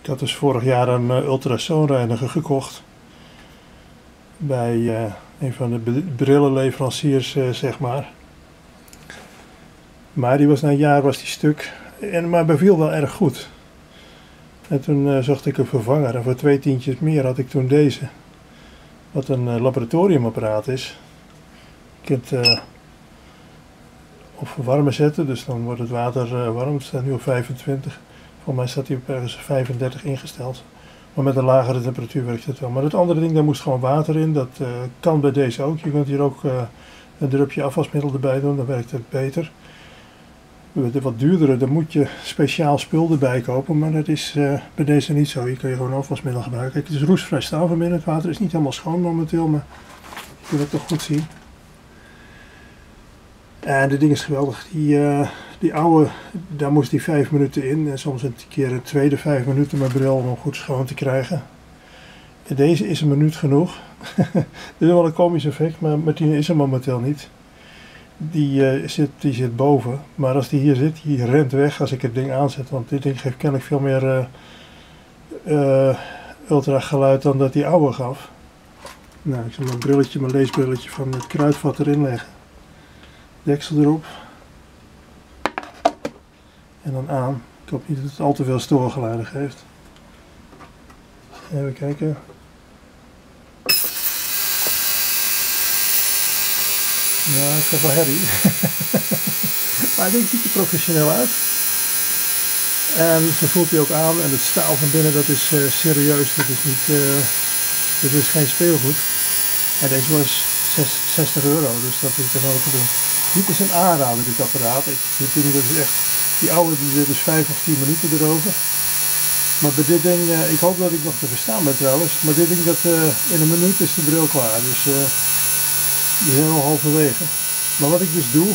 Ik had dus vorig jaar een uh, ultrasoonreiniger gekocht. Bij uh, een van de brillenleveranciers, uh, zeg maar. Maar die was na een jaar was die stuk. En, maar beviel wel erg goed. En toen zocht ik een vervanger. En voor twee tientjes meer had ik toen deze. Wat een laboratoriumapparaat is. Je kunt op verwarmen zetten. Dus dan wordt het water warm. Het staat nu op 25. Voor mij staat hij op ergens 35 ingesteld. Maar met een lagere temperatuur werkt het wel. Maar het andere ding, daar moest gewoon water in. Dat uh, kan bij deze ook. Je kunt hier ook uh, een drupje afwasmiddel erbij doen, dan werkt het beter. De wat duurdere, dan moet je speciaal spul erbij kopen, maar dat is bij deze niet zo. Hier kun je gewoon afwasmiddel gebruiken. Het is roestvrij staal van binnen. Het water is niet helemaal schoon momenteel, maar je kunt het toch goed zien. En dit ding is geweldig. Die, die oude, daar moest die vijf minuten in. En soms een keer een tweede vijf minuten mijn bril om goed schoon te krijgen. En deze is een minuut genoeg. Dit is wel een komisch effect, maar Martine is er momenteel niet. Die, uh, zit, die zit boven. Maar als die hier zit, die rent weg als ik het ding aanzet. Want dit ding geeft kennelijk veel meer uh, geluid dan dat die oude gaf. Nou, ik zal mijn brilletje, mijn leesbrilletje van het kruidvat erin leggen deksel erop. En dan aan. Ik hoop niet dat het al te veel stoorgeluiden geeft. Even kijken. Ja, ik ga wel herrie. maar dit ziet er professioneel uit. En zo voelt hij ook aan. En het staal van binnen, dat is uh, serieus. Dat is niet, uh, dit is geen speelgoed. En deze was 60 euro, dus dat is toch wel te doen. Dit is een aanrader, dit apparaat. Ik, dit ding dat is echt, die oude die zit dus 5 of 10 minuten erover. Maar bij dit ding, uh, ik hoop dat ik nog te verstaan ben trouwens, maar dit ding dat uh, in een minuut is de bril klaar. Dus uh, die zijn al halverwege. Maar wat ik dus doe,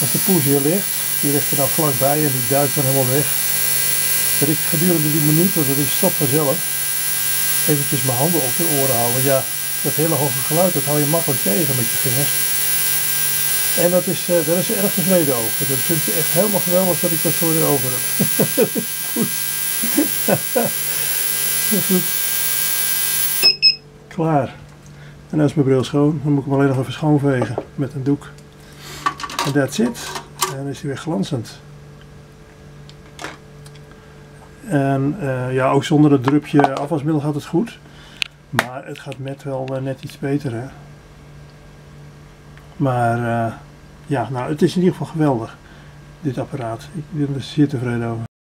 als de poes hier ligt, die ligt er nou vlakbij en die duikt dan helemaal weg. Dat ik gedurende die minuut, dat ik stop vanzelf, eventjes mijn handen op de oren houden. Want ja, dat hele hoge geluid, dat hou je makkelijk tegen met je vingers. En dat is, uh, daar is ze erg tevreden over. Dat vindt ze echt helemaal geweldig dat ik dat zo erover heb. Goed. Goed. Klaar. En dan is mijn bril schoon. Dan moet ik hem alleen nog even schoonvegen met een doek. En that's it. En dan is hij weer glanzend. En uh, ja, ook zonder het drupje afwasmiddel gaat het goed. Maar het gaat met wel uh, net iets beter hè. Maar ja, nou het is in ieder geval geweldig dit apparaat. Ik ben er zeer tevreden over.